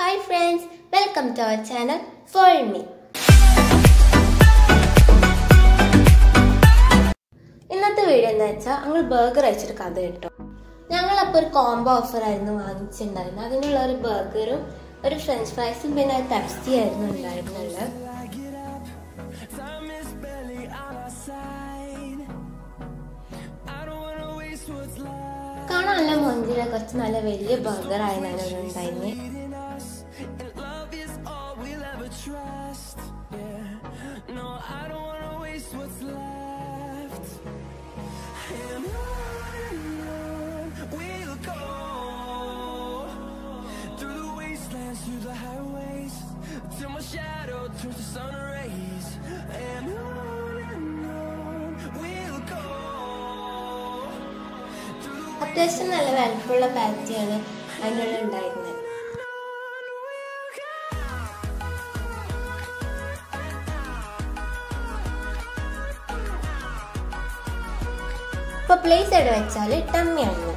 Hi friends welcome to our channel follow me ഇന്നത്തെ video എന്താ വെച്ചാൽ ഞങ്ങൾ ബർഗർ അയച്ചൊരു കഥ കേട്ടോ. ഞങ്ങളപ്പോൾ ഒരു കോംബോ ഓഫർ ആയിരുന്നു വാങ്ങിച്ചിട്ടുണ്ടായിരുന്നത് അതിനുള്ള ഒരു ബർഗറും ഒരു ഫ്രഞ്ച് ഫ്രൈസും പിന്നെ ഒരു പെപ്സി ആയിരുന്നു ഉണ്ടായിരുന്നുള്ളത് കാണാൻ നല്ല കുറച്ച് നല്ല വലിയ ബർഗർ ആയിരുന്നു ഉണ്ടായിരുന്നത് through the wastelands, through the highways till my shadow turns to sun rays and on and on we'll go അത്യാവശ്യം നല്ല വലിപ്പമുള്ള പാറ്റിയാണ് അതിനുള്ള ഉണ്ടായിരുന്നത് ഇപ്പൊ പ്ലേസ് എവിടെ വെച്ചാൽ ടമ്മിയാണ്